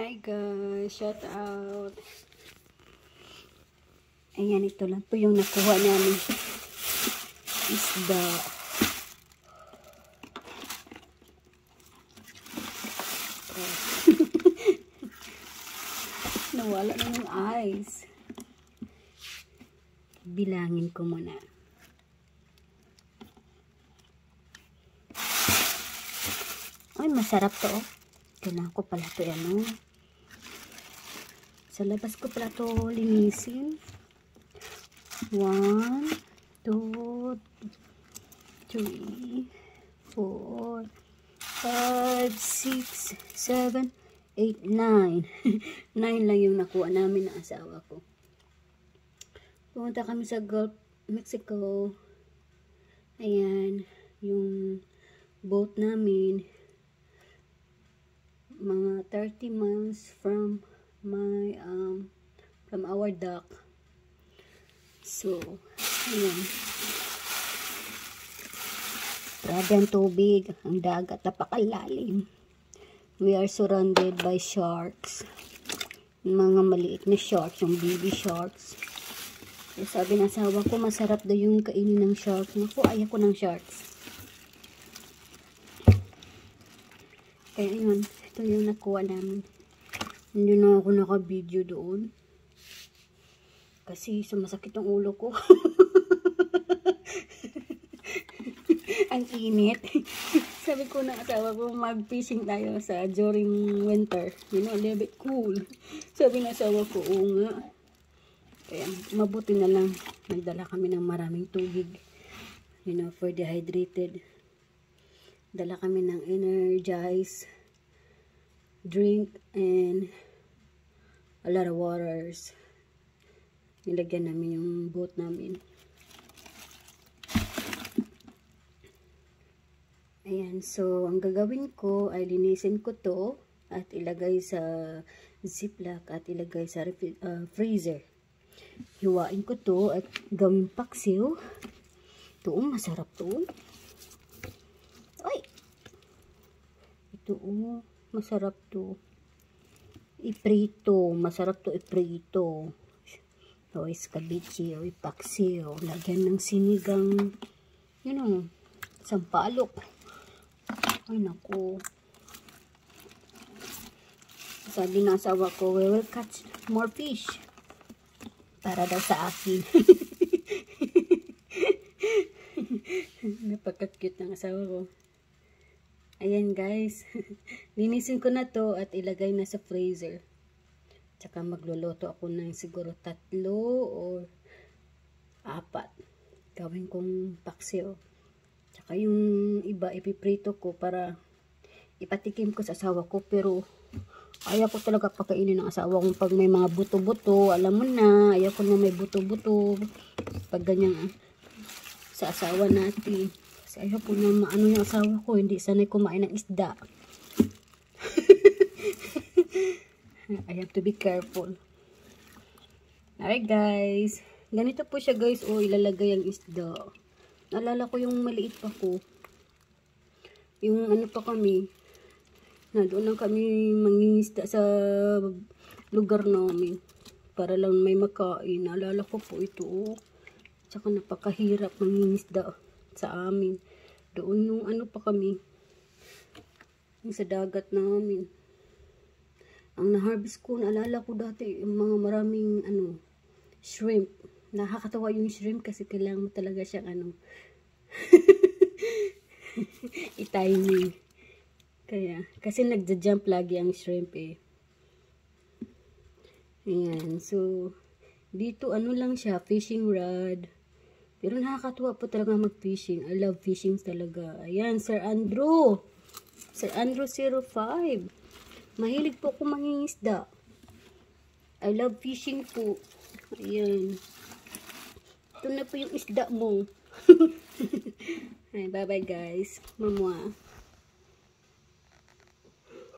Hi guys, shout out. Ayan, ito lang po yung nakuha namin. Isda. Nawala na yung eyes. Bilangin ko muna. Ay, masarap to oh. Kailangan ko pala to ano. Sa labas ko pala to linisin. One, two, three, four, five, six, seven, eight, nine. nine lang yung nakuha namin ng asawa ko. Pumunta kami sa Gulf, Mexico. Ayan, yung boat namin mga 30 miles from my our dock so ayan. Grabe ang tubig ang dagat napakalalim. We are surrounded by sharks. Mga maliit na sharks yung baby sharks. So, sabi ng asawa ko masarap daw yung kainin ng sharks naku ayaw ko ng sharks. Kaya yun ito yung nakuha namin. Hindi na ako naka-video doon. Kasi sumasakit ang ulo ko. ang init. Sabi ko na asawa ko, mag-fishing tayo sa during winter. You know, a little bit cool. Sabi na asawa ko, oo nga. Kaya mabuti na lang. Nagdala kami ng maraming tubig. You know, for dehydrated. Dala kami ng energize drink and a lot of waters. Nilagyan namin yung boat namin. Ayan, so ang gagawin ko ay linisin ko to at ilagay sa ziplock at ilagay sa uh, freezer. Hiwain ko to at gawin paksiw. Ito, oh, masarap to. Ay! Ito, oh masarap to iprito masarap to iprito o iskabichi o ipaksi o lagyan ng sinigang. You know sampalok ay naku. Sabi ng asawa ko we will catch more fish. Para daw sa akin. Napaka-cute ng asawa ko. Ayan guys. Linisin ko na to at ilagay na sa freezer. Tsaka magluluto ako ng siguro tatlo or apat. Gawin kong paksiw. Tsaka yung iba ipiprito ko para ipatikim ko sa asawa ko. Pero ayaw ko talaga pakainin ng asawa ko pag may mga buto-buto. Alam mo na, ayaw ko na may buto-buto. Pag ganyan ah, sa asawa natin. Kasi ayaw po na maano yung asawa ko. Hindi sanay kumain ng isda. I have to be careful. Alright guys. Ganito po siya guys. O ilalagay ang isda. Nalala ko yung maliit pa ko. Yung ano pa kami. Na doon lang kami mangingisda sa lugar namin. Para lang may makain. Nalala ko po ito. Oh. Tsaka napakahirap mangingisda sa amin. Doon nung ano pa kami. Yung sa dagat namin. Ang na-harvest ko, naalala ko dati, yung mga maraming ano, shrimp. Nakakatawa yung shrimp kasi kailangan mo talaga siyang ano, i-timing. Kaya, kasi nagja-jump lagi ang shrimp eh. Ayan, so, dito ano lang siya, fishing rod. Pero nakakatuwa po talaga mag-fishing. I love fishing talaga. Ayan, Sir Andrew. Sir Andrew 05. Mahilig po ako mangingisda. I love fishing po. Ayan. Ito na po yung isda mo. bye bye guys. Mamwa.